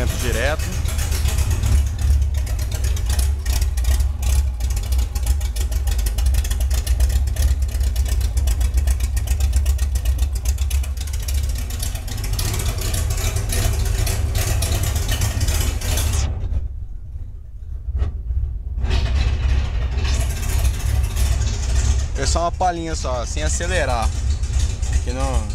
movimento direto. É só uma palhinha só, sem acelerar. Que não,